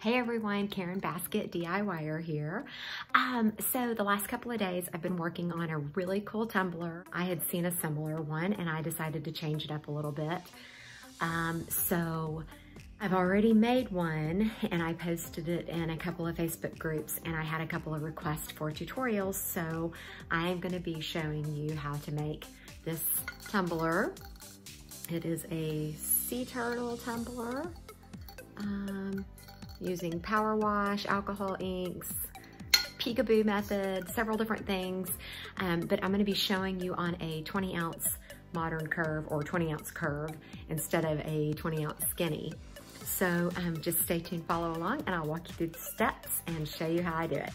Hey everyone, Karen Baskett DIYer here. Um, so the last couple of days I've been working on a really cool tumbler. I had seen a similar one and I decided to change it up a little bit. Um, so I've already made one and I posted it in a couple of Facebook groups and I had a couple of requests for tutorials. So I am gonna be showing you how to make this tumbler. It is a sea turtle tumbler. Um, using power wash, alcohol inks, peekaboo method, several different things. Um, but I'm gonna be showing you on a 20 ounce modern curve or 20 ounce curve instead of a 20 ounce skinny. So um, just stay tuned, follow along, and I'll walk you through the steps and show you how I do it.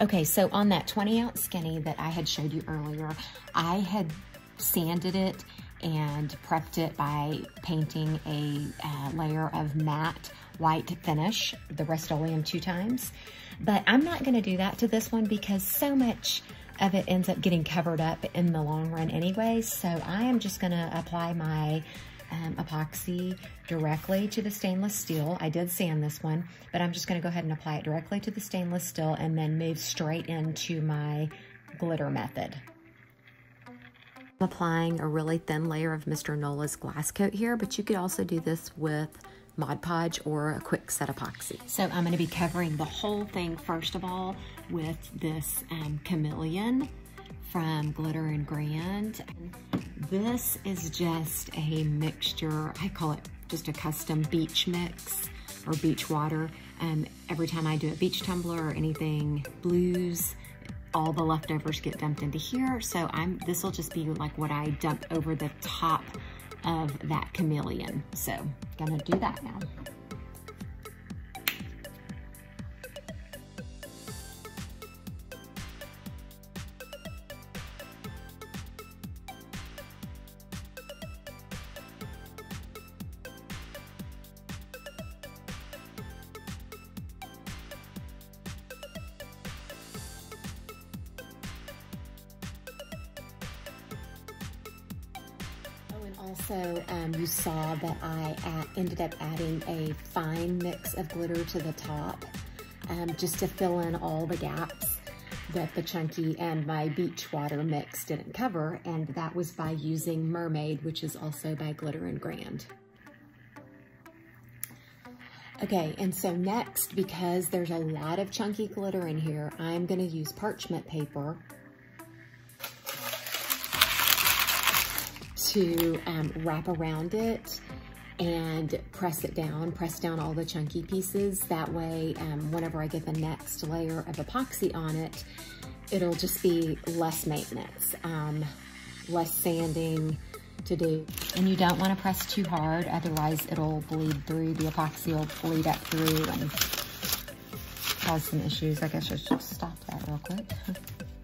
Okay, so on that 20 ounce skinny that I had showed you earlier, I had sanded it and prepped it by painting a uh, layer of matte white finish, the Rust-Oleum two times. But I'm not gonna do that to this one because so much of it ends up getting covered up in the long run anyway. So I am just gonna apply my um, epoxy directly to the stainless steel. I did sand this one, but I'm just gonna go ahead and apply it directly to the stainless steel and then move straight into my glitter method. I'm applying a really thin layer of Mr. Nola's glass coat here, but you could also do this with Mod Podge or a quick set epoxy. So I'm gonna be covering the whole thing first of all with this um, Chameleon from Glitter and Grand. This is just a mixture, I call it just a custom beach mix or beach water. Um, every time I do a beach tumbler or anything blues, all the leftovers get dumped into here. So I'm this will just be like what I dump over the top of that chameleon. So gonna do that now. Also, um, you saw that I ended up adding a fine mix of glitter to the top um, just to fill in all the gaps that the chunky and my beach water mix didn't cover. And that was by using Mermaid, which is also by Glitter and Grand. Okay, and so next, because there's a lot of chunky glitter in here, I'm gonna use parchment paper to um, wrap around it and press it down, press down all the chunky pieces. That way, um, whenever I get the next layer of epoxy on it, it'll just be less maintenance, um, less sanding to do. And you don't want to press too hard, otherwise it'll bleed through, the epoxy will bleed up through and cause some issues. I guess I should stop that real quick.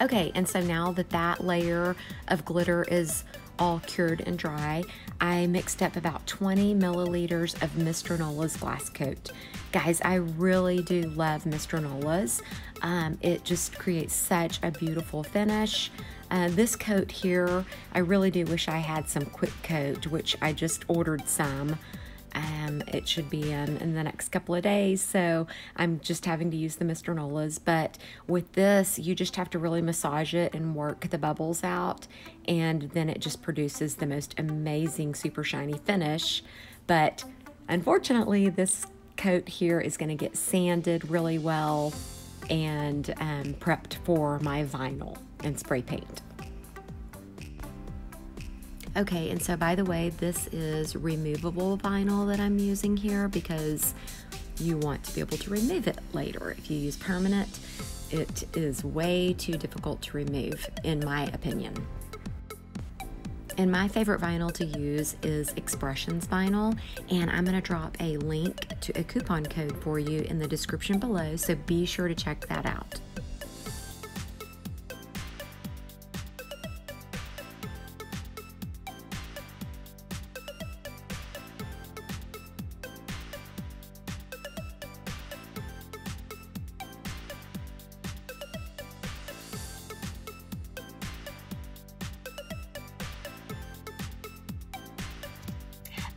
Okay, and so now that that layer of glitter is all cured and dry, I mixed up about 20 milliliters of Mr. Nola's glass coat. Guys, I really do love Mr. Nola's. Um, it just creates such a beautiful finish. Uh, this coat here, I really do wish I had some quick coat, which I just ordered some. Um, it should be in in the next couple of days, so I'm just having to use the Mr. Nola's. But with this, you just have to really massage it and work the bubbles out, and then it just produces the most amazing super shiny finish. But unfortunately, this coat here is going to get sanded really well and um, prepped for my vinyl and spray paint. Okay, and so by the way, this is removable vinyl that I'm using here because you want to be able to remove it later. If you use permanent, it is way too difficult to remove, in my opinion. And my favorite vinyl to use is Expressions vinyl, and I'm gonna drop a link to a coupon code for you in the description below, so be sure to check that out.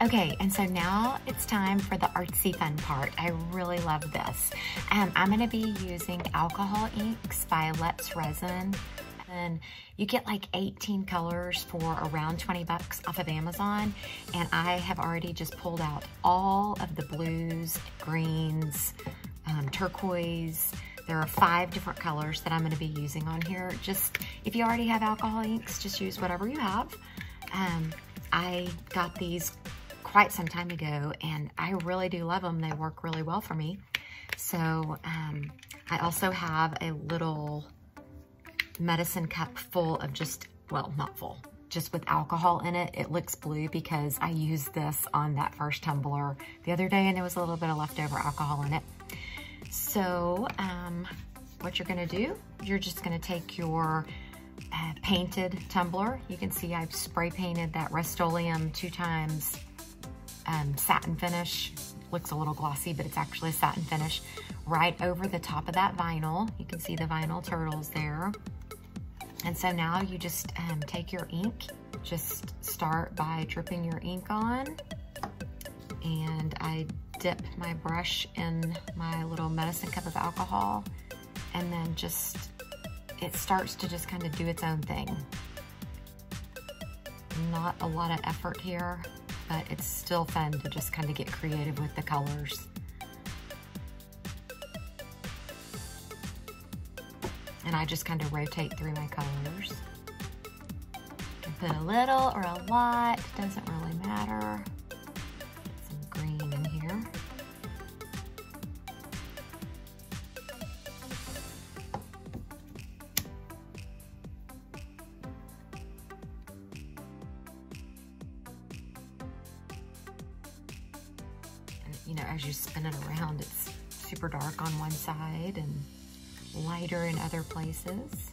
Okay, and so now it's time for the artsy fun part. I really love this. Um, I'm gonna be using alcohol inks by Let's Resin. And you get like 18 colors for around 20 bucks off of Amazon. And I have already just pulled out all of the blues, greens, um, turquoise. There are five different colors that I'm gonna be using on here. Just, if you already have alcohol inks, just use whatever you have. Um, I got these quite some time ago and I really do love them. They work really well for me. So um, I also have a little medicine cup full of just, well, not full, just with alcohol in it. It looks blue because I used this on that first tumbler the other day and there was a little bit of leftover alcohol in it. So um, what you're gonna do, you're just gonna take your uh, painted tumbler. You can see I've spray painted that Rust-Oleum two times um, satin finish. Looks a little glossy, but it's actually a satin finish. Right over the top of that vinyl. You can see the vinyl turtles there. And so now you just um, take your ink, just start by dripping your ink on. And I dip my brush in my little medicine cup of alcohol and then just, it starts to just kind of do its own thing. Not a lot of effort here but it's still fun to just kind of get creative with the colors. And I just kind of rotate through my colors. put a little or a lot, doesn't really matter. Lighter in other places.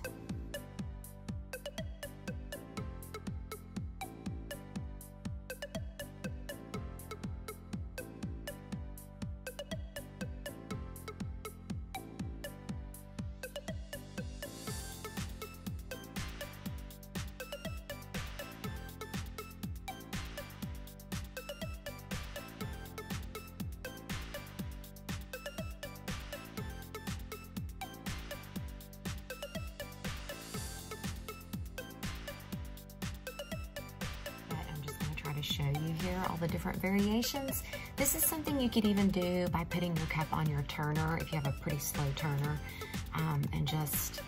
Show you here, all the different variations. This is something you could even do by putting your cup on your turner if you have a pretty slow turner um, and just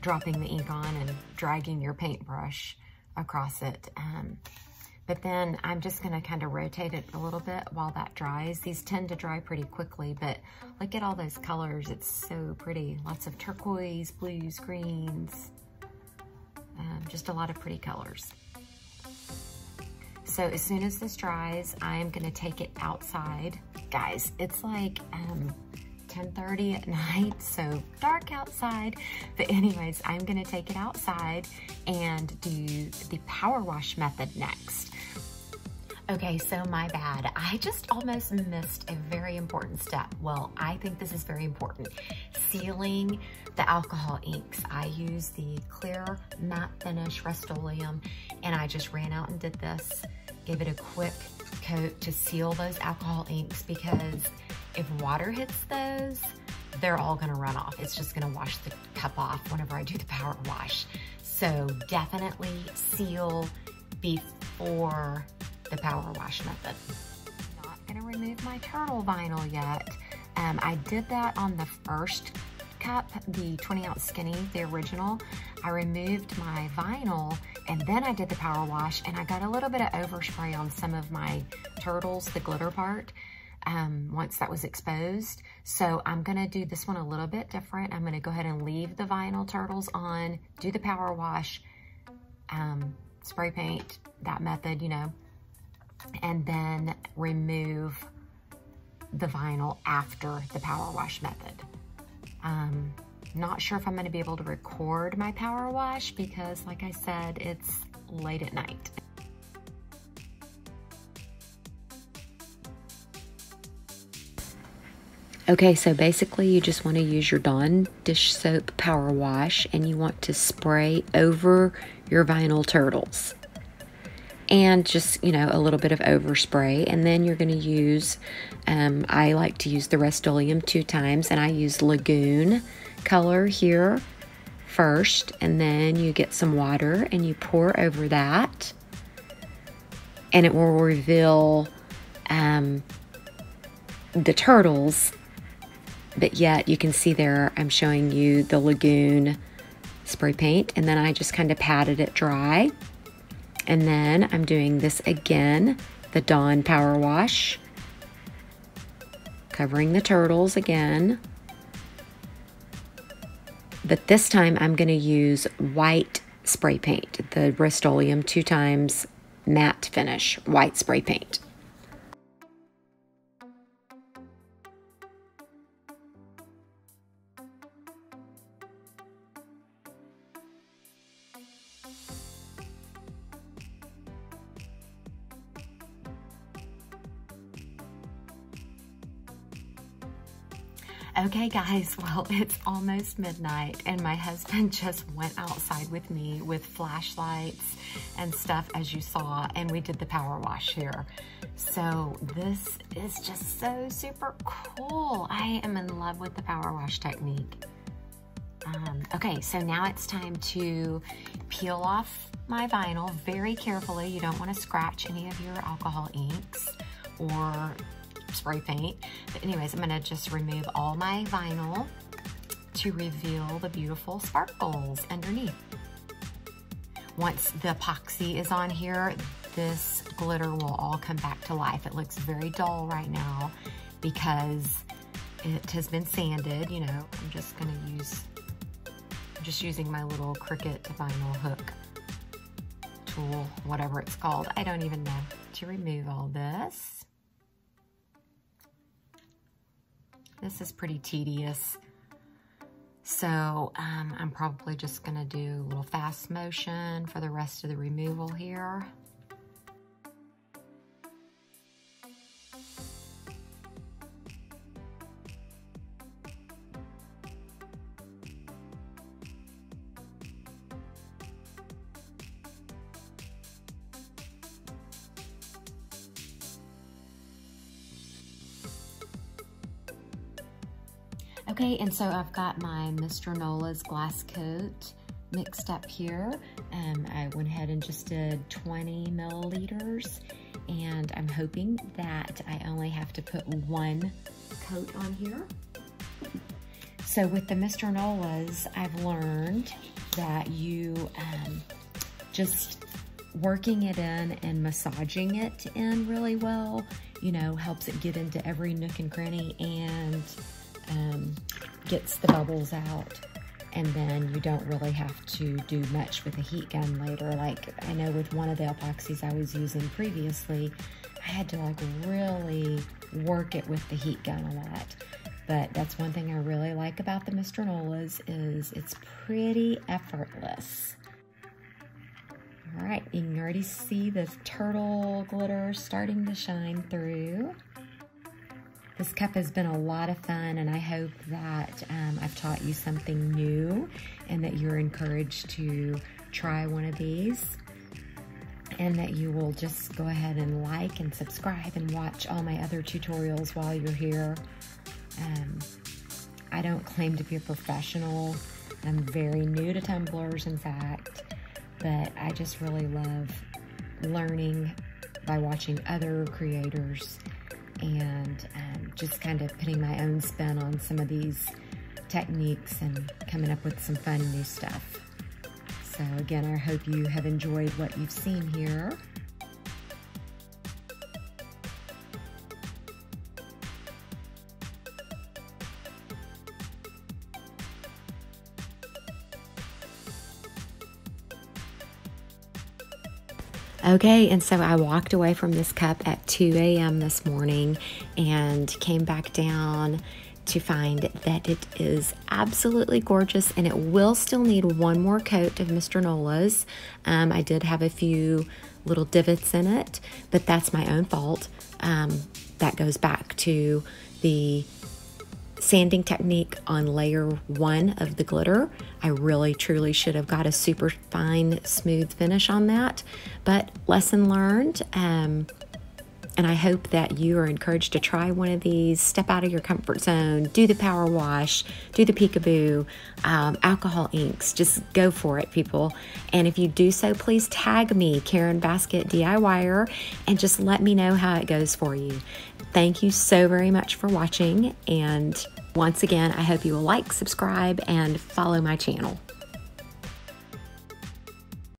dropping the ink on and dragging your paintbrush across it. Um, but then I'm just gonna kind of rotate it a little bit while that dries. These tend to dry pretty quickly, but look at all those colors. It's so pretty. Lots of turquoise, blues, greens, um, just a lot of pretty colors. So as soon as this dries, I'm gonna take it outside. Guys, it's like um, 10.30 at night, so dark outside. But anyways, I'm gonna take it outside and do the power wash method next. Okay, so my bad. I just almost missed a very important step. Well, I think this is very important. Sealing the alcohol inks. I use the clear matte finish Rust-Oleum and I just ran out and did this give it a quick coat to seal those alcohol inks because if water hits those, they're all gonna run off. It's just gonna wash the cup off whenever I do the power wash. So definitely seal before the power wash method. I'm not gonna remove my turtle vinyl yet. Um, I did that on the first cup, the 20 ounce skinny, the original, I removed my vinyl and then I did the power wash and I got a little bit of overspray on some of my turtles, the glitter part, um, once that was exposed. So I'm gonna do this one a little bit different. I'm gonna go ahead and leave the vinyl turtles on, do the power wash, um, spray paint, that method, you know, and then remove the vinyl after the power wash method. Um, not sure if I'm gonna be able to record my power wash because like I said, it's late at night. Okay, so basically you just want to use your Dawn dish soap power wash and you want to spray over your vinyl turtles. and just, you know, a little bit of overspray. And then you're going to use, um, I like to use the Rust-Oleum two times, and I use Lagoon color here first. And then you get some water and you pour over that. And it will reveal um, the turtles. But yet you can see there, I'm showing you the Lagoon spray paint. And then I just kind of patted it dry. And then I'm doing this again, the Dawn Power Wash. Covering the turtles again. But this time I'm going to use white spray paint, the Rust-Oleum two times matte finish white spray paint. Okay, guys, well, it's almost midnight, and my husband just went outside with me with flashlights and stuff, as you saw, and we did the power wash here. So this is just so super cool. I am in love with the power wash technique. Um, okay, so now it's time to peel off my vinyl very carefully. You don't want to scratch any of your alcohol inks or spray paint. But anyways, I'm gonna just remove all my vinyl to reveal the beautiful sparkles underneath. Once the epoxy is on here, this glitter will all come back to life. It looks very dull right now because it has been sanded, you know. I'm just gonna use, I'm just using my little Cricut vinyl hook tool, whatever it's called. I don't even know, to remove all this. This is pretty tedious. So um, I'm probably just gonna do a little fast motion for the rest of the removal here. Okay, and so I've got my Mr. Nola's glass coat mixed up here. Um, I went ahead and just did 20 milliliters and I'm hoping that I only have to put one coat on here. So with the Mr. Nola's, I've learned that you um, just working it in and massaging it in really well, you know, helps it get into every nook and cranny and um, gets the bubbles out and then you don't really have to do much with a heat gun later. Like I know with one of the epoxies I was using previously, I had to like really work it with the heat gun a lot. But that's one thing I really like about the Mr. Nola's is it's pretty effortless. All right, you can already see the turtle glitter starting to shine through. This cup has been a lot of fun, and I hope that um, I've taught you something new and that you're encouraged to try one of these and that you will just go ahead and like and subscribe and watch all my other tutorials while you're here. Um, I don't claim to be a professional. I'm very new to tumblers, in fact, but I just really love learning by watching other creators and um, just kind of putting my own spin on some of these techniques and coming up with some fun new stuff. So again, I hope you have enjoyed what you've seen here. Okay, and so I walked away from this cup at 2 a.m. this morning and came back down to find that it is absolutely gorgeous and it will still need one more coat of Mr. Nola's. Um, I did have a few little divots in it, but that's my own fault. Um, that goes back to the sanding technique on layer one of the glitter. I really truly should have got a super fine smooth finish on that, but lesson learned. Um, and I hope that you are encouraged to try one of these, step out of your comfort zone, do the power wash, do the peekaboo, um, alcohol inks. Just go for it, people. And if you do so, please tag me, Karen Baskett DIYer, and just let me know how it goes for you. Thank you so very much for watching. And once again, I hope you will like, subscribe, and follow my channel.